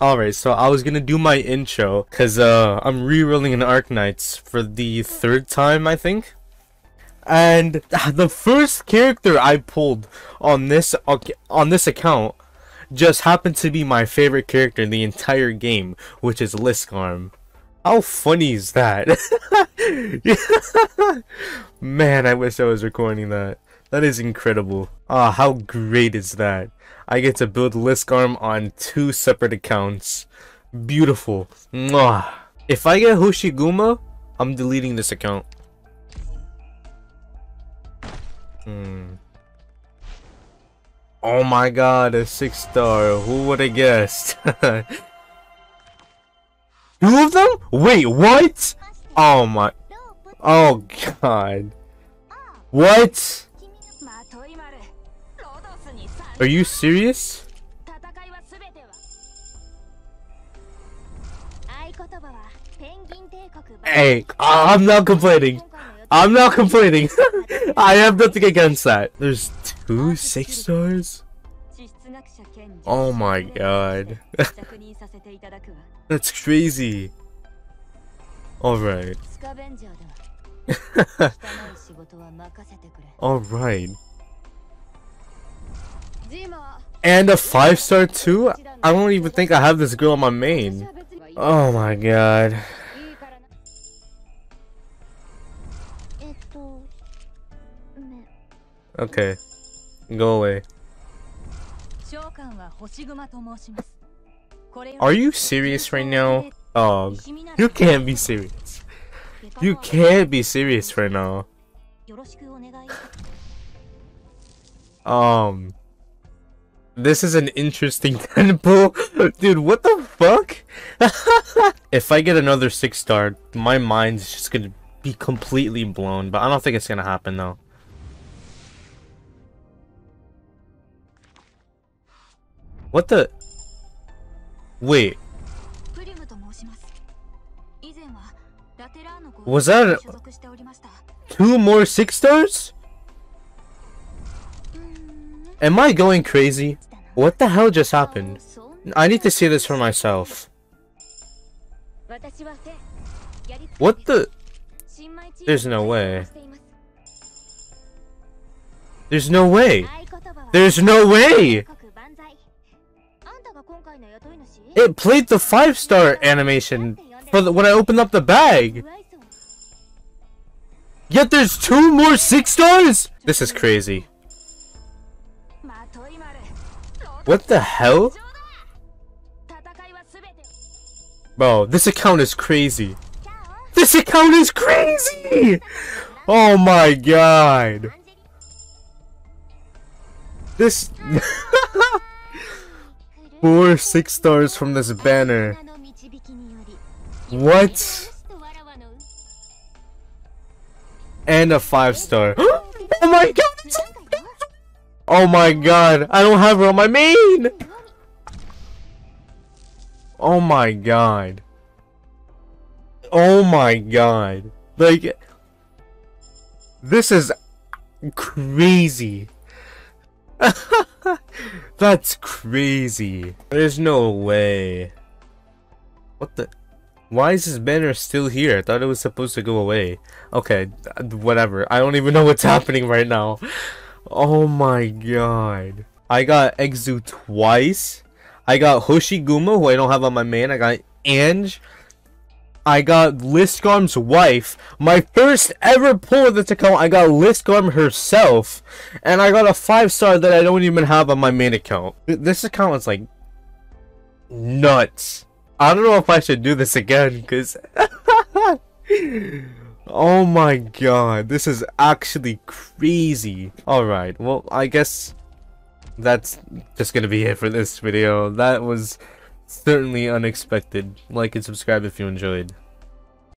Alright, so I was gonna do my intro because uh, I'm re-rolling an Arknights for the third time, I think. And the first character I pulled on this on this account just happened to be my favorite character in the entire game, which is Liskarm. How funny is that? Man, I wish I was recording that. That is incredible. Ah, how great is that? I get to build Liskarm on two separate accounts. Beautiful. Mwah. If I get Hoshiguma, I'm deleting this account. Hmm. Oh my god, a six star. Who would have guessed? Two of them? Wait, what? Oh my. Oh god. What? Are you serious? Hey, I'm not complaining. I'm not complaining. I have nothing against that. There's two six stars? Oh my god. That's crazy. Alright. Alright. And a 5 star too? I don't even think I have this girl on my main. Oh my god. Okay. Go away. Are you serious right now? Oh, you can't be serious. You can't be serious right now. Um, this is an interesting temple. Dude, what the fuck? if I get another 6 star, my mind's just gonna be completely blown. But I don't think it's gonna happen though. What the? Wait. Was that two more 6 stars? Am I going crazy? What the hell just happened? I need to see this for myself. What the? There's no way. There's no way. There's no way! It played the 5 star animation for the, when I opened up the bag. Yet there's two more 6 stars? This is crazy. What the hell? Bro, this account is crazy. This account is crazy! Oh my god. This... Four six stars from this banner. What? And a five star. oh my god! I don't have her on my main! Oh my god. Oh my god. Like, this is crazy. That's crazy. There's no way. What the? Why is this banner still here? I thought it was supposed to go away. Okay, whatever. I don't even know what's happening right now. Oh my god. I got Exu twice. I got Hoshiguma, who I don't have on my main. I got Ange. I got Liskarm's wife. My first ever pull of this account, I got Liskarm herself. And I got a 5 star that I don't even have on my main account. This account is like nuts. I don't know if I should do this again because Oh my god, this is actually crazy. Alright, well, I guess that's just gonna be it for this video. That was certainly unexpected. Like and subscribe if you enjoyed.